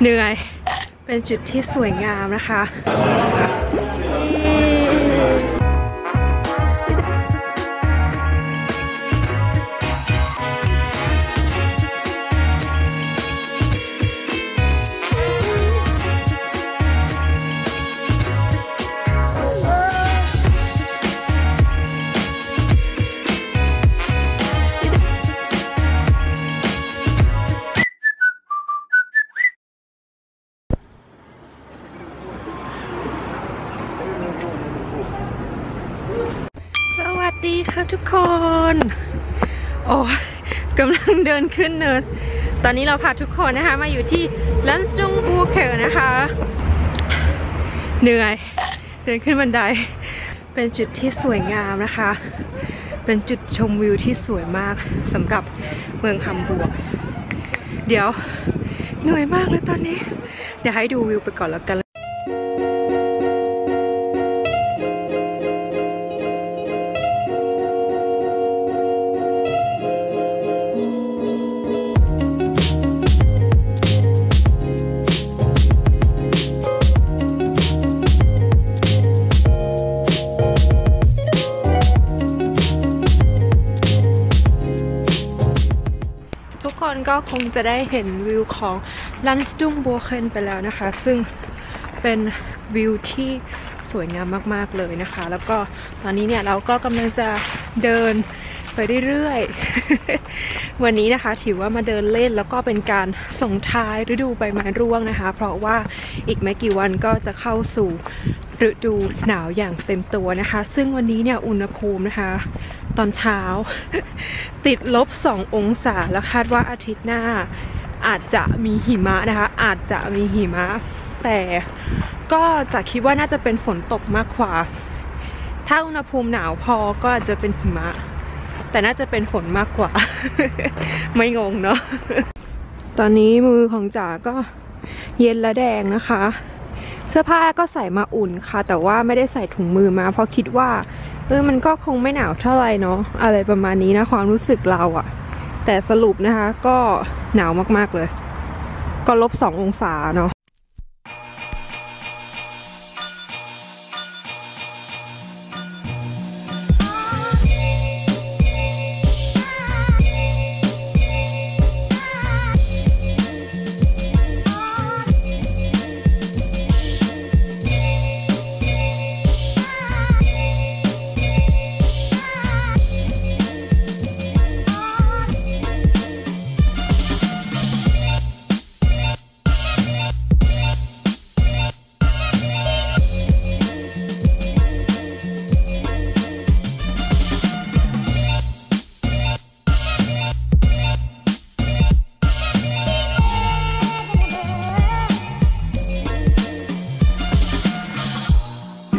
เหนื่อย เป็นจุดที่สวยงามนะคะ ดีค่ะทุกคน โอ้กำลังเดินขึ้นเนินตอนนี้เราพาทุกคนนะคะ มาอยู่ที่ลันสตุงบูเคอนะคะ เหนื่อย เดินขึ้นบันได เป็นจุดที่สวยงามนะคะ เป็นจุดชมวิวที่สวยมากสำหรับเมืองฮัมบูร์กเดี๋ยวเหนื่อยมากเลยตอนนี้ เดี๋ยวให้ดูวิวไปก่อนแล้วกัน งจะได้เห็นวิวของลันสตุงโบเคนไปแล้วนะคะ ซึ่งเป็นวิวที่สวยงามมากๆเลยนะคะ แล้วก็ตอนนี้เนี่ยเราก็กำลังจะเดินไปเรื่อยๆ วันนี้นะคะถือว่ามาเดินเล่นแล้วก็เป็นการส่งท้ายฤดูใบไม้ร่วงนะคะ เพราะว่าอีกไม่กี่วันก็จะเข้าสู่ฤดูหนาวอย่างเต็มตัวนะคะ ซึ่งวันนี้เนี่ยอุณหภูมินะคะ ตอนเช้า ติดลบ 2 องศาแล้วคาดว่าอาทิตย์หน้า อาจจะมีหิมะนะคะ อาจจะมีหิมะ แต่ก็จะคิดว่าน่าจะเป็นฝนตกมากกว่า ถ้าอุณหภูมิหนาวพอก็อาจจะเป็นหิมะ แต่น่าจะเป็นฝนมากกว่า ไม่งงเนาะตอนนี้มือของจ๋าก็เย็นและแดงนะคะ เสื้อผ้าก็ใส่มาอุ่นค่ะ แต่ว่าไม่ได้ใส่ถุงมือมา เพราะคิดว่า เออมันก็คงไม่หนาวเท่าไหร่เนาะอะไรประมาณนี้นะความรู้สึกเราอะแต่สรุปนะคะก็หนาวมากๆเลย ก็ลบสององศาเนาะ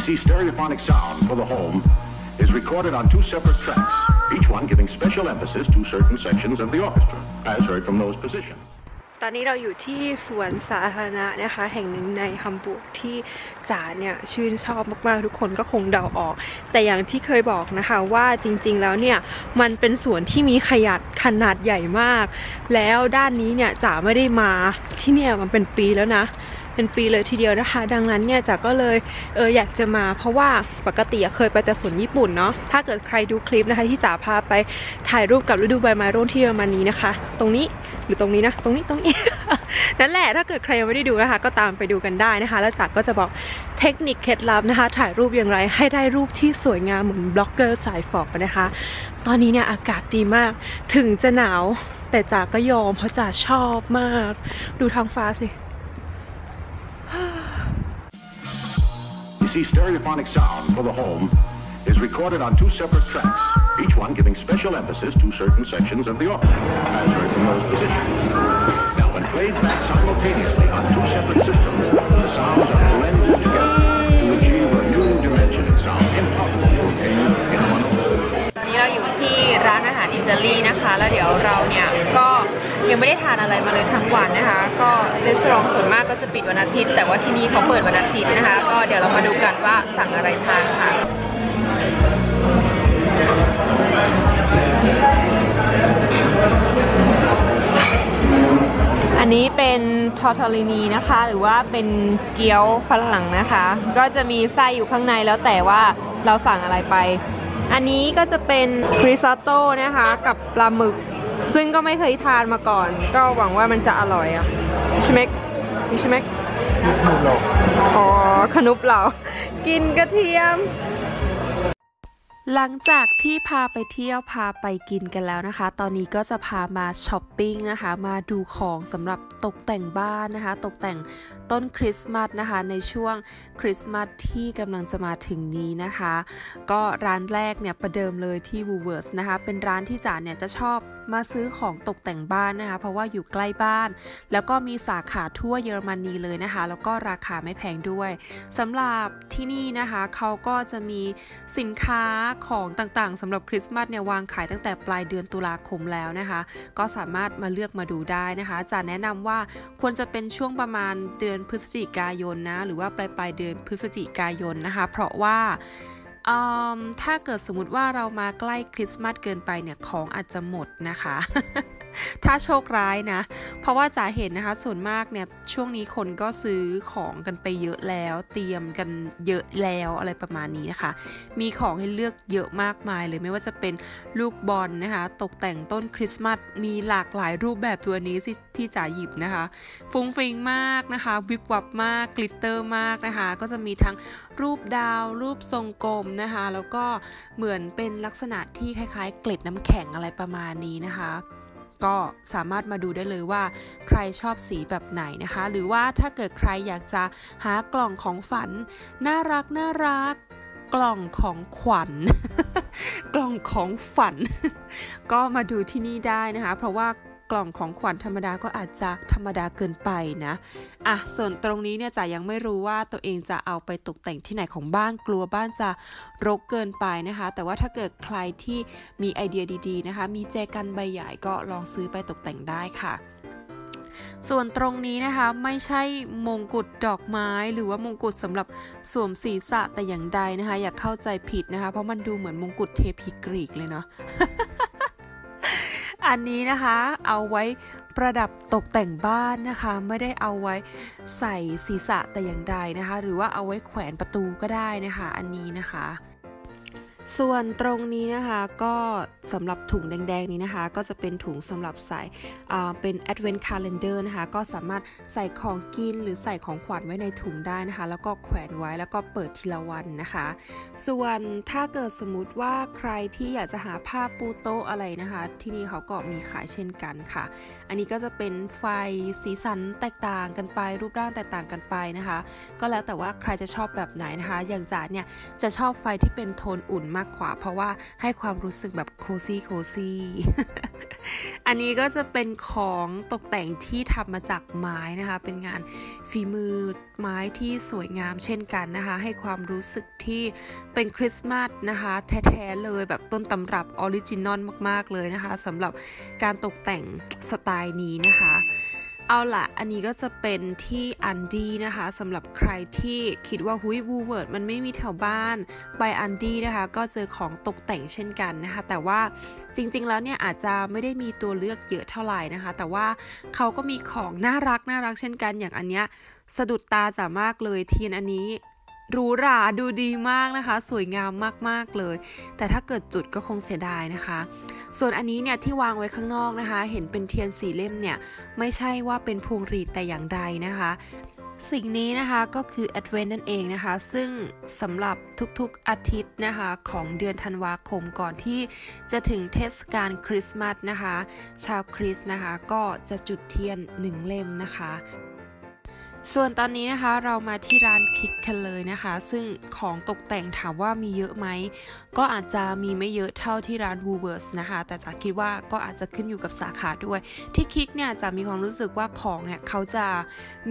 You see, stereophonic sound for the home is recorded on two separate tracks, each one giving special emphasis to certain sections of the orchestra, as heard from those positions. ตอนนี้เราอยู่ที่สวนสาธารณะนะคะ แห่งหนึ่งในฮัมบูร์กที่จ๋าเนี่ยชื่นชอบมากๆทุกคนก็คงเดาออก แต่อย่างที่เคยบอกนะคะว่าจริงๆแล้วเนี่ยมันเป็นสวนที่มีขยะขนาดใหญ่มาก แล้วด้านนี้เนี่ยจ๋าไม่ได้มาที่เนี่ยมันเป็นปีแล้วนะ เป็นปีเลยทีเดียวนะคะ ดังนั้นเนี่ยจ๋าก็เลยเอออยากจะมา เพราะว่าปกติเคยไปแต่สวนญี่ปุ่นเนาะถ้าเกิดใครดูคลิปนะคะ ที่จ๋าพาไปถ่ายรูปกับฤดูใบไม้ร่วงที่เยอรมนีนะคะ ตรงนี้หรือตรงนี้นะ ตรงนี้ตรงนี้นั่นแหละถ้าเกิดใครยังไม่ได้ดูนะคะ ก็ตามไปดูกันได้นะคะ แล้วจ๋าก็จะบอกเทคนิคเคล็ดลับนะคะ ถ่ายรูปอย่างไรให้ได้รูปที่สวยงามเหมือนบล็อกเกอร์สายฝอกนะคะ ตอนนี้เนี่ยอากาศดีมากถึงจะหนาวแต่จ๋าก็ยอมเพราะจ๋าชอบมาก ดูท้องฟ้าสิ See, stereophonic sound for the home is recorded on two separate tracks, each one giving special emphasis to certain sections of the orchestra, as heard from those positions. Now, when played back simultaneously on two separate systems, the sounds are blended together ร้านอาหารอิตาลีนะคะ แล้วเดี๋ยวเราเนี่ยก็ยังไม่ได้ทานอะไรมาเลยทั้งวันนะคะ ก็รีสอร์ทส่วนมากก็จะปิดวันอาทิตย์ แต่ว่าที่นี่เขาเปิดวันอาทิตย์นะคะ ก็เดี๋ยวเรามาดูกันว่าสั่งอะไรทานค่ะอันนี้เป็น tortellini นะคะ หรือว่าเป็นเกี๊ยวฝรั่งนะคะ ก็จะมีไส้อยู่ข้างในแล้วแต่ว่าเราสั่งอะไรไป อันนี้ก็จะเป็นคริซอตโต้นะคะ กับปลาหมึก ซึ่งก็ไม่เคยทานมาก่อน ก็หวังว่ามันจะอร่อยอะใช่ไหมใช่ไหมอ๋อขนุบเหรา กินกระเทียม หลังจากที่พาไปเที่ยวพาไปกินกันแล้วนะคะ ตอนนี้ก็จะพามาช้อปปิ้งนะคะ มาดูของสำหรับตกแต่งบ้านนะคะ ตกแต่งต้นคริสต์มาสนะคะ ในช่วงคริสต์มาสที่กำลังจะมาถึงนี้นะคะ ก็ร้านแรกเนี่ยประเดิมเลยที่ w o o w o r t h นะคะ เป็นร้านที่จ๋าเนี่ยจะชอบ มาซื้อของตกแต่งบ้านนะคะ เพราะว่าอยู่ใกล้บ้าน แล้วก็มีสาขาทั่วเยอรมนีเลยนะคะ แล้วก็ราคาไม่แพงด้วยสำหรับที่นี่นะคะเขาก็จะมีสินค้าของต่างๆสำหรับคริสต์มาสเนี่ยวางขายตั้งแต่ปลายเดือนตุลาคมแล้วนะคะ ก็สามารถมาเลือกมาดูได้นะคะจะแนะนำว่าควรจะเป็นช่วงประมาณเดือนพฤศจิกายนนะหรือว่าปลายปลายเดือนพฤศจิกายนนะคะ เพราะว่า ถ้าเกิดสมมติว่าเรามาใกล้คริสต์มาสเกินไปเนี่ยของอาจจะหมดนะคะ ถ้าโชคร้ายนะ เพราะว่าจ๋าเห็นนะคะ ส่วนมากเนี่ยช่วงนี้คนก็ซื้อของกันไปเยอะแล้ว เตรียมกันเยอะแล้วอะไรประมาณนี้นะคะ มีของให้เลือกเยอะมากมายเลยไม่ว่าจะเป็นลูกบอลนะคะ ตกแต่งต้นคริสต์มาสมีหลากหลายรูปแบบตัวนี้ที่จ๋าหยิบนะคะ ฟุ้งฟิงมากนะคะวิบวับมากกลิตเตอร์มากนะคะ ก็จะมีทั้งรูปดาว รูปทรงกลมนะคะ แล้วก็เหมือนเป็นลักษณะที่คล้ายๆ เกล็ดน้ำแข็งอะไรประมาณนี้นะคะ ก็สามารถมาดูได้เลยว่า ใครชอบสีแบบไหนนะคะ หรือว่าถ้าเกิดใครอยากจะหากล่องของฝัน น่ารักน่ารัก กล่องของขวัญกล่องของฝัน ก็มาดูที่นี่ได้นะคะ เพราะว่า กล่องของขวัญธรรมดาก็อาจจะธรรมดาเกินไปนะอะส่วนตรงนี้เนี่ยจ๋ายังไม่รู้ว่าตัวเองจะเอาไปตกแต่งที่ไหนของบ้านกลัวบ้านจะรกเกินไปนะคะ แต่ว่าถ้าเกิดใครที่มีไอเดียดีๆนะคะ มีแจกันใบใหญ่ก็ลองซื้อไปตกแต่งได้ค่ะส่วนตรงนี้นะคะไม่ใช่มงกุฎดอกไม้หรือว่ามงกุฎสำหรับสวมศีรษะแต่อย่างใดนะคะ อย่าเข้าใจผิดนะคะ เพราะมันดูเหมือนมงกุฎเทพีกรีกเลยเนาะ อันนี้นะคะ เอาไว้ประดับตกแต่งบ้านนะคะ ไม่ได้เอาไว้ใส่ศีรษะแต่อย่างใดนะคะ หรือว่าเอาไว้แขวนประตูก็ได้นะคะ อันนี้นะคะ ส่วนตรงนี้นะคะก็สำหรับถุงแดง ๆ นี้นะคะ ก็จะเป็นถุงสำหรับใส่เป็น Advent Calendar นะคะ ก็สามารถใส่ของกินหรือใส่ของขวัญไว้ในถุงได้นะคะ แล้วก็แขวนไว้แล้วก็เปิดทีละวันนะคะ ส่วนถ้าเกิดสมมติว่าใครที่อยากจะหาผ้าปูโต๊ะอะไรนะคะ ที่นี่เขาก็มีขายเช่นกันค่ะ อันนี้ก็จะเป็นไฟสีสันแตกต่างกันไป รูปร่างแตกต่างกันไปนะคะ ก็แล้วแต่ว่าใครจะชอบแบบไหนนะคะ อย่างจ๋าเนี่ยจะชอบไฟที่เป็นโทนอุ่นมากกว่า เพราะว่าให้ความรู้สึกแบบ cozy cozy อันนี้ก็จะเป็นของตกแต่งที่ทำมาจากไม้นะคะ เป็นงานฝีมือไม้ที่สวยงามเช่นกันนะคะ ให้ความรู้สึกที่เป็นคริสต์มาสนะคะ แท้ๆเลยแบบต้นตำรับ original มากๆเลยนะคะสำหรับการตกแต่งสไตล์นี้นะคะ เอาละอันนี้ก็จะเป็นที่ Aldi นะคะสำหรับใครที่คิดว่า Woolworth มันไม่มีแถวบ้านไป Aldi นะคะ ก็เจอของตกแต่งเช่นกันนะคะ แต่ว่าจริงๆแล้วเนี่ยอาจจะไม่ได้มีตัวเลือกเยอะเท่าไหร่นะคะ แต่ว่าเขาก็มีของน่ารักน่ารักเช่นกัน อย่างอันเนี้ยสะดุดตาจ๋ามากเลยเทียนอันนี้หรูหราดูดีมากนะคะ สวยงามมากๆเลย แต่ถ้าเกิดจุดก็คงเสียดายนะคะ ส่วนอันนี้เนี่ยที่วางไว้ข้างนอกนะคะ เห็นเป็นเทียนสีเล่มเนี่ยไม่ใช่ว่าเป็นพวงหรีดแต่อย่างใดนะคะ สิ่งนี้นะคะก็คือ Advent นั่นเองนะคะ ซึ่งสำหรับทุกๆอาทิตย์นะคะของเดือนธันวาคมก่อนที่จะถึงเทศกาลคริสต์มาสนะคะ ชาวคริสต์นะคะก็จะจุดเทียนหนึ่งเล่มนะคะ ส่วนตอนนี้นะคะเรามาที่ร้านคิกกันเลยนะคะ ซึ่งของตกแต่งถามว่ามีเยอะไหม ก็อาจจะมีไม่เยอะเท่าที่ร้าน w o o w o r t h นะคะ แต่จะคิดว่าก็อาจจะขึ้นอยู่กับสาขาด้วย ที่คิกเนี่ยจะมีความรู้สึกว่าของเนี่ยเขาจะ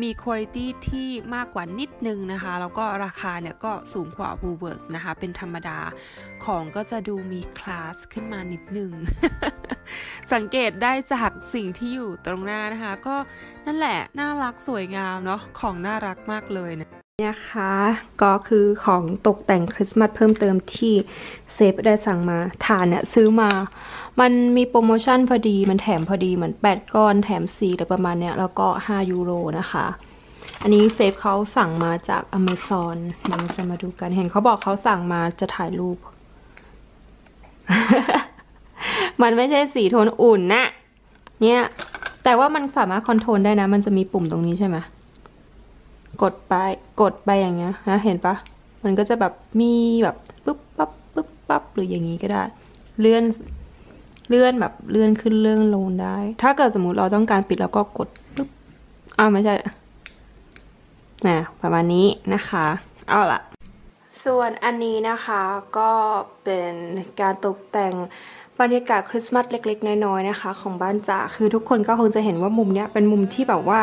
มีคุณภาพที่มากกว่านิดนึงนะคะ แล้วก็ราคาเนี่ยก็สูงกว่า w o o w o r t h นะคะ เป็นธรรมดาของก็จะดูมีคลาสขึ้นมานิดนึง สังเกตได้จากสิ่งที่อยู่ตรงหน้านะคะ ก็นั่นแหละน่ารักสวยงามเนาะของน่ารักมากเลยนะนะคะก็คือของตกแต่งคริสต์มาสเพิ่มเติมที่เซฟได้สั่งมาถ่านเนี่ยซื้อมา มันมีโปรโมชั่นพอดีมันแถมพอดีเหมือน 8 ก้อนแถม4อะไรประมาณเนี้ยแล้วก็ 5 ยูโรนะคะ อันนี้เซบเขาสั่งมาจาก Amazon เดี๋ยวเราจะมาดูกันเห็นเขาบอกเขาสั่งมาจะถ่ายรูป มันไม่ใช่สีโทนอุ่นนะเนี่ย แต่ว่ามันสามารถ control ได้นะ มันจะมีปุ่มตรงนี้ใช่ไหมกดไป กดไปอย่างเงี้ยนะเห็นปะมันก็จะแบบมีแบบปุ๊บปั๊บปุ๊บปั๊บหรืออย่างนี้ก็ได้ เลื่อนเลื่อนแบบเลื่อนขึ้นเลื่อนลงได้ ถ้าเกิดสมมุติเราต้องการปิดเราก็กดปุ๊บอ้าวไม่ใช่นะประมาณนี้นะคะ เอาละส่วนอันนี้นะคะก็เป็นการตกแต่ง บรรยากาศคริสต์มาสเล็ก ๆ น้อยๆนะคะ ของบ้านจ๋าคือทุกคนก็คงจะเห็นว่ามุมเนี้ยเป็นมุมที่แบบว่า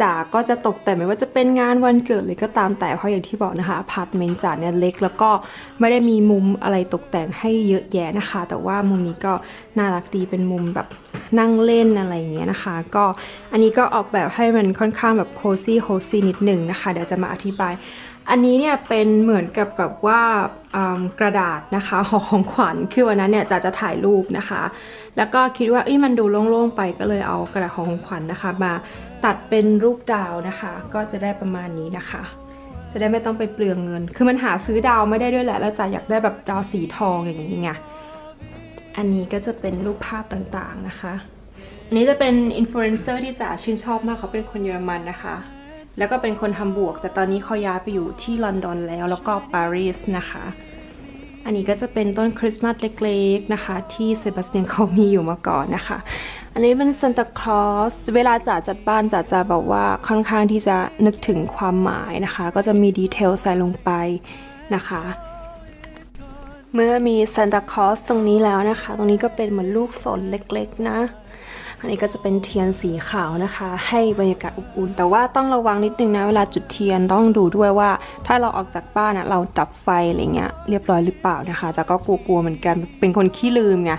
จ๋าก็จะตกแต่งไม่ว่าจะเป็นงานวันเกิดเลยก็ตามแต่เพราะอย่างที่บอกนะคะอพาร์ตเมนต์จ๋าเนี่ยเล็ก แล้วก็ไม่ได้มีมุมอะไรตกแต่งให้เยอะแยะนะคะ แต่ว่ามุมนี้ก็ น่ารักดีเป็นมุมแบบนั่งเล่นอะไรอย่างเงี้ยนะคะ ก็อันนี้ก็ออกแบบให้มันค่อนข้างแบบโคซี่โคซี่นิดหนึ่งนะคะ เดี๋ยวจะมาอธิบาย อันนี้เนี่ยเป็นเหมือนกับแบบว่ากระดาษนะคะห่อของขวัญคือวันนั้นเนี่ยจะจะถ่ายรูปนะคะ แล้วก็คิดว่าอ้ยมันดูโล่งๆไปก็เลยเอากระดาษห่อของขวัญนะคะ มาตัดเป็นรูปดาวนะคะ ก็จะได้ประมาณนี้นะคะจะได้ไม่ต้องไปเปลืองเงิน คือมันหาซื้อดาวไม่ได้ด้วยแหละ แล้วจะอยากได้แบบดาวสีทองอย่างนี้ไง อันนี้ก็จะเป็นรูปภาพต่างๆนะคะอันนี้จะเป็นอินฟลูเอนเซอร์ที่จ๋าชื่นชอบมากเขาเป็นคนเยอรมันนะคะ แล้วก็เป็นคนทำ vlog แต่ตอนนี้เขาย้ายไปอยู่ที่ลอนดอนแล้วแล้วก็ปารีสนะคะ อันนี้ก็จะเป็นต้นคริสต์มาสเล็กๆนะคะ ที่เซบาสเตียนเขามีอยู่มาก่อนนะคะ อันนี้เป็นซานตาคลอสเวลาจ๋าจัดบ้านจ๋าจะบอกว่าค่อนข้างที่จะนึกถึงความหมายนะคะ ก็จะมี detail ใส่ลงไปนะคะ เมื่อมีซานตาคลอสตรงนี้แล้วนะคะ ตรงนี้ก็เป็นเหมือนลูกสนเล็กๆนะ อันนี้ก็จะเป็นเทียนสีขาวนะคะ ให้บรรยากาศอบอุ่น แต่ว่าต้องระวังนิดนึงนะ เวลาจุดเทียนต้องดูด้วยว่า ถ้าเราออกจากบ้านนะเราดับไฟอะไรเงี้ยเรียบร้อยหรือเปล่านะคะ แต่ก็กลัวๆเหมือนกัน เป็นคนขี้ลืมไง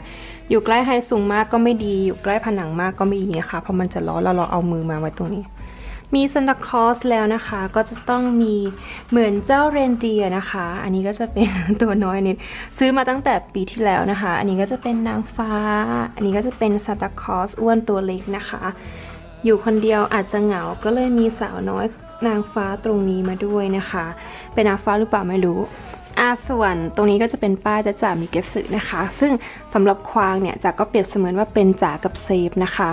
อยู่ใกล้ไฮสูงมากก็ไม่ดี อยู่ใกล้ผนังมากก็ไม่ดีนะคะ เพราะมันจะร้อนแล้วเราเอามือมาไว้ตรงนี้ มีซันตาคอสแล้วนะคะ ก็จะต้องมีเหมือนเจ้าเรนเดียนะคะ อันนี้ก็จะเป็นตัวน้อยนิดซื้อมาตั้งแต่ปีที่แล้วนะคะ อันนี้ก็จะเป็นนางฟ้า อันนี้ก็จะเป็นซันตาคอสอ้วนตัวเล็กนะคะ อยู่คนเดียวอาจจะเหงาก็เลยมีสาวน้อยนางฟ้าตรงนี้มาด้วยนะคะ เป็นนางฟ้าหรือเปล่าไม่รู้อาส่วนตรงนี้ก็จะเป็นป้ายจะจ่ามีเกสึนะคะ ซึ่งสำหรับควางเนี่ยจ๋าก็เปรียบเสมือนว่าเป็นจ๋ากับเซฟนะคะ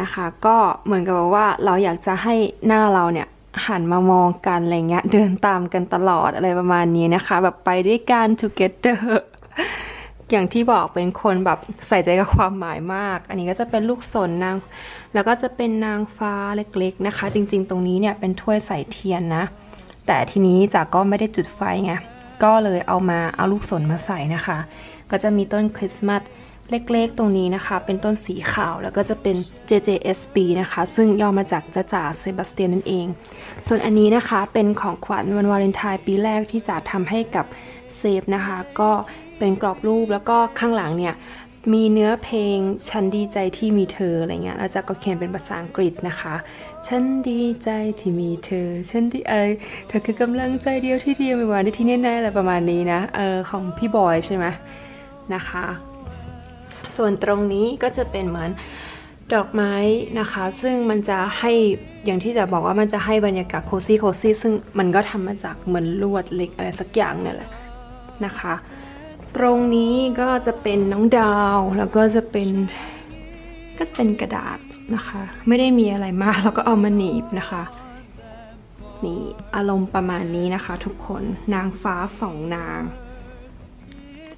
นะคะ ก็เหมือนกับว่าเราอยากจะให้หน้าเราเนี่ยหันมามองกันอะไรเงี้ย เดินตามกันตลอดอะไรประมาณนี้นะคะ แบบไปด้วยกัน together อย่างที่บอกเป็นคนแบบใส่ใจกับความหมายมาก อันนี้ก็จะเป็นลูกสนนาง แล้วก็จะเป็นนางฟ้าเล็กๆนะคะ จริง ๆ ตรงนี้เนี่ยเป็นถ้วยใส่เทียนนะ แต่ทีนี้จ๋าก็ไม่ได้จุดไฟไง ก็เลยเอามาเอาลูกสนมาใส่นะคะ ก็จะมีต้นคริสต์มาส เล็กๆ ตรงนี้นะคะ เป็นต้นสีขาวแล้วก็จะเป็น JJSB นะคะ ซึ่งย่อมาจากจ้าจ๋าเซบาสเตียนนั่นเอง ส่วนอันนี้นะคะเป็นของขวัญวันวาเลนไทน์ปีแรกที่จ๋าทำให้กับเซฟนะคะ ก็เป็นกรอบรูปแล้วก็ข้างหลังเนี่ยมีเนื้อเพลงฉันดีใจที่มีเธออะไรเงี้ยแล้วจะก็เขียนเป็นภาษาอังกฤษนะคะ ฉันดีใจที่มีเธอ ฉันดีเออเธอคือกำลังใจเดียวที่เดียวไม่ว่าในที่แน่ๆอะไรประมาณนี้นะ เออของพี่บอยใช่ไหมนะคะ ส่วนตรงนี้ก็จะเป็นเหมือนดอกไม้นะคะ ซึ่งมันจะให้อย่างที่จะบอกว่ามันจะให้บรรยากาศโคซี่โคซี่ซึ่งมันก็ทำมาจากเหมือนลวดเหล็กอะไรสักอย่างเนี่ยแหละนะคะ ตรงนี้ก็จะเป็นน้องดาวแล้วก็จะเป็นก็จะเป็นกระดาษนะคะ ไม่ได้มีอะไรมากแล้วก็เอามาหนีบนะคะนี่อารมณ์ประมาณนี้นะคะ ทุกคนนางฟ้าสองนาง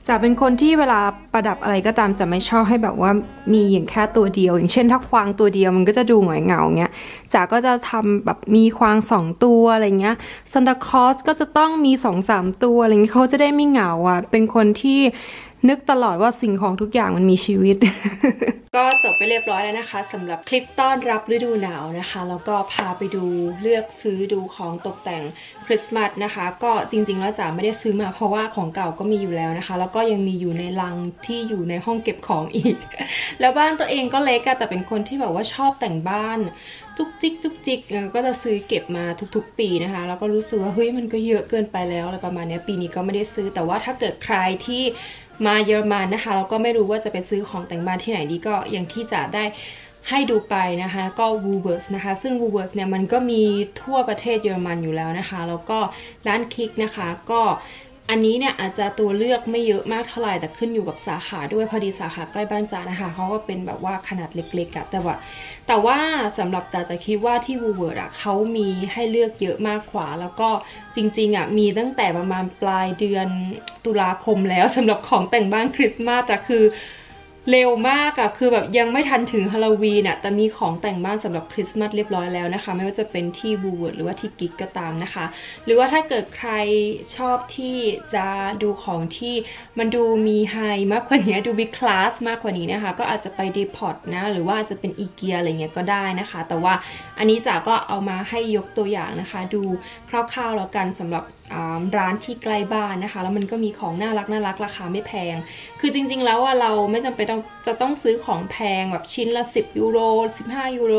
จะเป็นคนที่เวลาประดับอะไรก็ตามจะไม่ชอบให้แบบว่ามีอย่างแค่ตัวเดียว อย่างเช่น ถ้าควางตัวเดียวมันก็จะดูหงอยเหงาเงี้ยจ๋าก็จะทำแบบมีควางสองตัวอะไรเงี้ยซันตาคอสก็จะต้องมีสองสามตัวอะไรเงี้ยเขาจะได้ไม่เหงาอะเป็นคนที่ นึกตลอดว่าสิ่งของทุกอย่างมันมีชีวิต ก็จบไปเรียบร้อยแล้วนะคะสำหรับคลิปต้อนรับฤดูหนาวนะคะ แล้วก็พาไปดูเลือกซื้อดูของตกแต่งคริสต์มาสนะคะ ก็จริงๆแล้วจ๋าไม่ได้ซื้อมาเพราะว่าของเก่าก็มีอยู่แล้วนะคะ แล้วก็ยังมีอยู่ในลังที่อยู่ในห้องเก็บของอีก แล้วบ้านตัวเองก็เล็กอะแต่เป็นคนที่แบบว่าชอบแต่งบ้านจุกจิกจุกจิกก็จะซื้อเก็บมาทุกๆ ปีนะคะ แล้วก็รู้สึกว่าเฮ้ยมันก็เยอะเกินไปแล้วอะไรประมาณนี้ปีนี้ก็ไม่ได้ซื้อ แต่ว่าถ้าเกิดใครที่ มาเยอรมันนะคะแล้วก็ไม่รู้ว่าจะไปซื้อของแต่งบ้านที่ไหนดีก็อย่างที่จะได้ให้ดูไปนะคะก็ Woolworths นะคะ ซึ่ง Woolworths เนี่ยมันก็มีทั่วประเทศเยอรมันอยู่แล้วนะคะ แล้วก็ร้านคลิกนะคะก็ อันนี้เนี่ยอาจจะตัวเลือกไม่เยอะมากเท่าไหร่แต่ขึ้นอยู่กับสาขาด้วยพอดีสาขาใกล้บ้านจ๋านะคะเขาก็เป็นแบบว่าขนาดเล็กๆอะแต่ว่า แต่ว่าสำหรับจ๋าจะคิดว่าที่ Woolworth อะเขามีให้เลือกเยอะมากกว่า แล้วก็จริงๆอะมีตั้งแต่ประมาณปลายเดือนตุลาคมแล้วสำหรับของแต่งบ้านคริสต์มาสอะคือ เร็วมากอะคือแบบยังไม่ทันถึงฮาโลวีนอะแต่มีของแต่งบ้านสำหรับคริสต์มาสเรียบร้อยแล้วนะคะ ไม่ว่าจะเป็นที่ Woolworth หรือว่าที่ KiK ก็ตามนะคะ หรือว่าถ้าเกิดใครชอบที่จะดูของที่มันดูมี highมากกว่านี้ดูบิ๊กคลาสมากกว่านี้นะคะ ก็อาจจะไปดีพอตนะ หรือว่าาจจะเป็นอีเกียอะไรเงี้ยก็ได้นะคะ แต่ว่าอันนี้จ๋าก็เอามาให้ยกตัวอย่างนะคะ ดูคร่าวๆแล้วกันสำหรับร้านที่ใกล้บ้านนะคะ แล้วมันก็มีของน่ารักน่ารักราคาไม่แพง คือจริง ๆ แล้วอะเราไม่จำเป็นต้องจะต้องซื้อของแพงแบบชิ้นละ 10 ยูโร 15 ยูโร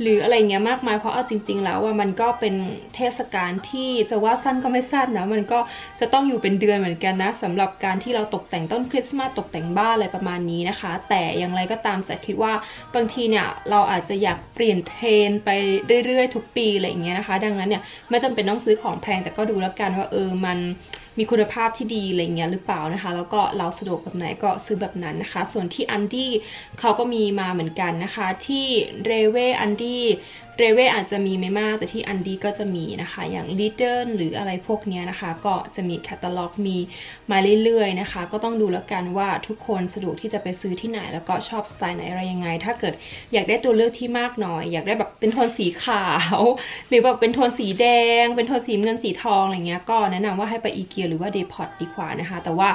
หรืออะไรเงี้ยมากมายเพราะเอาจริง ๆ แล้วว่ามันก็เป็นเทศกาลที่จะว่าสั้นก็ไม่สั้นนะมันก็จะต้องอยู่เป็นเดือนเหมือนกันนะสำหรับการที่เราตกแต่งต้นคริสต์มาสตกแต่งบ้านอะไรประมาณนี้นะคะ แต่อย่างไรก็ตามจะคิดว่าบางทีเนี่ยเราอาจจะอยากเปลี่ยนเทรนไปเรื่อยๆ ทุกปีอะไรเงี้ยนะคะ ดังนั้นเนี่ยไม่จำเป็นต้องซื้อของแพงแต่ก็ดูแล้วกันว่าเออมัน มีคุณภาพที่ดีอะไรเงี้ยหรือเปล่านะคะ แล้วก็เราสะดวกแบบไหนก็ซื้อแบบนั้นนะคะ ส่วนที่ Aldi เขาก็มีมาเหมือนกันนะคะ ที่ Rewe Aldi Rewe อาจจะมีไม่มากแต่ที่ Aldi ก็จะมีนะคะ อย่าง Lidl หรืออะไรพวกนี้นะคะ ก็จะมีแคตตาล็อกมีมาเรื่อยๆนะคะ ก็ต้องดูแล้วกันว่าทุกคนสะดวกที่จะไปซื้อที่ไหน แล้วก็ชอบสไตล์ไหนอะไรยังไง ถ้าเกิดอยากได้ตัวเลือกที่มากหน่อย อยากได้แบบเป็นโทนสีขาว หรือแบบเป็นโทนสีแดง เป็นโทนสีเงินสีทองอะไรเงี้ยก็แนะนำว่าให้ไปอีเกียหรือว่า Depot ดีกว่านะคะ แต่ว่า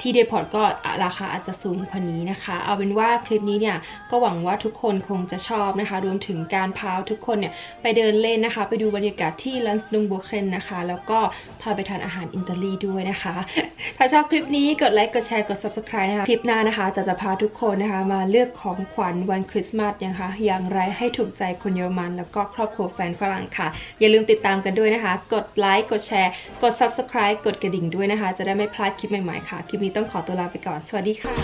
ที่ Depot ก็ราคาอาจจะสูงกว่านี้นะคะ เอาเป็นว่าคลิปนี้เนี่ยก็หวังว่าทุกคนคงจะชอบนะคะ รวมถึงการพาทุกคนเนี่ยไปเดินเล่นนะคะ ไปดูบรรยากาศที่ Landungsbrücken นะคะ แล้วก็พาไปทานอาหารอิตาลีด้วยนะคะ ถ้าชอบคลิปนี้กดไลค์กดแชร์กด subscribe นะคะ คลิปหน้านะคะ จะจะพาทุกคนนะคะ มาเลือกของขวัญวันคริสต์มาสนะคะ อย่างไรให้ถูกใจคนเยอรมัน แล้วก็ครอบครัวแฟนฝรั่งค่ะ อย่าลืมติดตามกันด้วยนะคะ กดไลค์กดแชร์กด subscribe กดกระดิ่งด้วยนะคะ จะได้ไม่พลาดคลิปใหม่ๆค่ะคลิปนี้ต้องขอตัวลาไปก่อน สวัสดีค่ะ